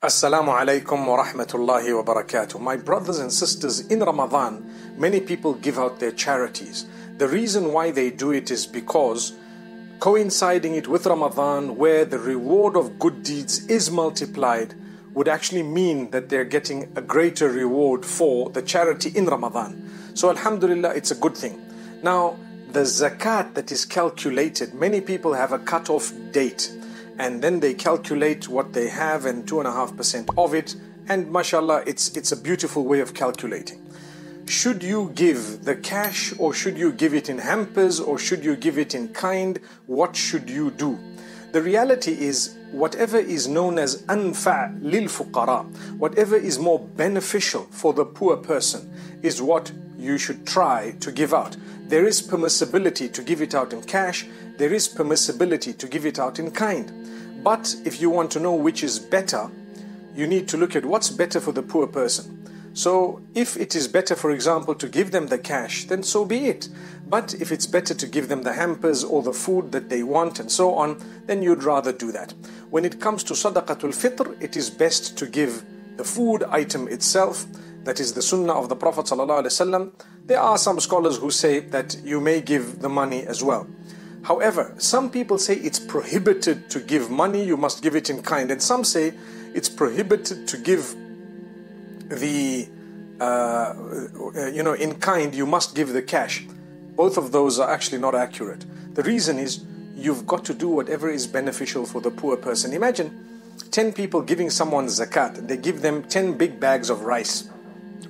Assalamu alaikum wa rahmatullahi wa barakatuh. My brothers and sisters, in Ramadan, many people give out their charities. The reason why they do it is because coinciding it with Ramadan, where the reward of good deeds is multiplied, would actually mean that they're getting a greater reward for the charity in Ramadan. So, Alhamdulillah, it's a good thing. Now, the zakat that is calculated, many people have a cut-off date and then they calculate what they have and 2.5% of it. And mashallah it's it's a beautiful way of calculating. Should you give the cash or should you give it in hampers or should you give it in kind? What should you do? The reality is whatever is known as anfa lil fuqara whatever is more beneficial for the poor person is what you should try to give out. There is permissibility to give it out in cash. There is permissibility to give it out in kind but if you want to know which is better, you need to look at what's better for the poor person. So, if it is better, for example, to give them the cash, then so be it. But if it's better to give them the hampers or the food that they want and so on, then you'd rather do that. When it comes to sadaqatul fitr, it is best to give the food item itself. That is the sunnah of the Prophet. ﷺ. There are some scholars who say that you may give the money as well. However, some people say it's prohibited to give money, you must give it in kind. And some say it's prohibited to give the, uh, you know, in kind, you must give the cash. Both of those are actually not accurate. The reason is you've got to do whatever is beneficial for the poor person. Imagine 10 people giving someone zakat, they give them 10 big bags of rice.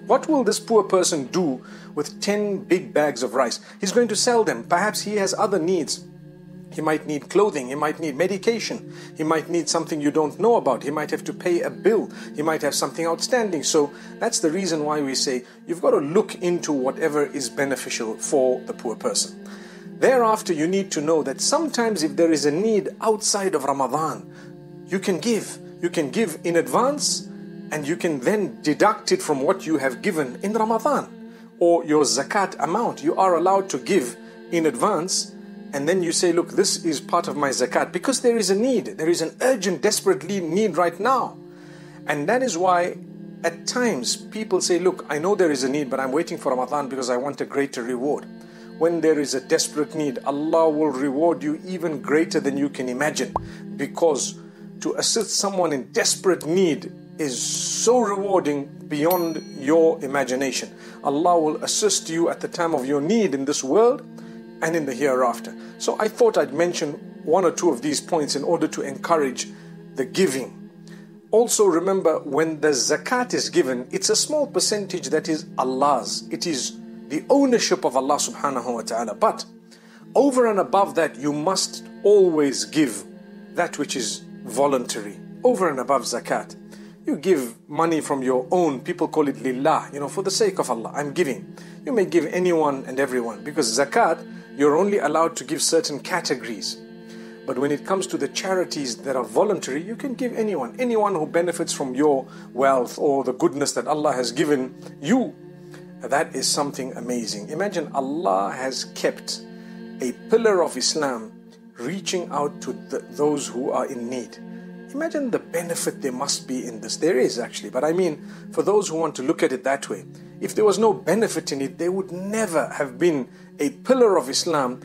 What will this poor person do with 10 big bags of rice? He's going to sell them. Perhaps he has other needs. He might need clothing, he might need medication, he might need something you don't know about, he might have to pay a bill, he might have something outstanding. So that's the reason why we say you've got to look into whatever is beneficial for the poor person. Thereafter, you need to know that sometimes if there is a need outside of Ramadan, you can give. You can give in advance and you can then deduct it from what you have given in Ramadan or your zakat amount. You are allowed to give in advance and then you say, Look, this is part of my zakat because there is a need. There is an urgent, desperate need right now. And that is why at times people say, Look, I know there is a need, but I'm waiting for Ramadan because I want a greater reward. When there is a desperate need, Allah will reward you even greater than you can imagine because to assist someone in desperate need is so rewarding beyond your imagination. Allah will assist you at the time of your need in this world and in the hereafter. So I thought I'd mention one or two of these points in order to encourage the giving. Also remember when the zakat is given, it's a small percentage that is Allah's. It is the ownership of Allah subhanahu wa ta'ala. But over and above that, you must always give that which is voluntary, over and above zakat. You give money from your own, people call it lillah, you know, for the sake of Allah. I'm giving. You may give anyone and everyone because zakat, you're only allowed to give certain categories. But when it comes to the charities that are voluntary, you can give anyone, anyone who benefits from your wealth or the goodness that Allah has given you. That is something amazing. Imagine Allah has kept a pillar of Islam reaching out to the, those who are in need. Imagine the benefit there must be in this. There is actually, but I mean, for those who want to look at it that way, if there was no benefit in it, there would never have been a pillar of Islam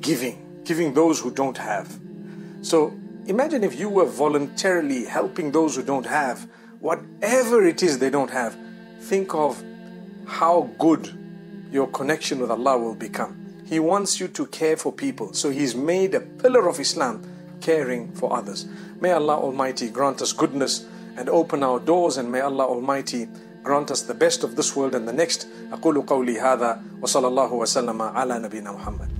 giving, giving those who don't have. So imagine if you were voluntarily helping those who don't have, whatever it is they don't have, think of how good your connection with Allah will become. He wants you to care for people, so He's made a pillar of Islam caring for others. May Allah Almighty grant us goodness and open our doors and may Allah Almighty grant us the best of this world and the next. أقول قولي هذا وصلى الله وسلم على نبينا محمد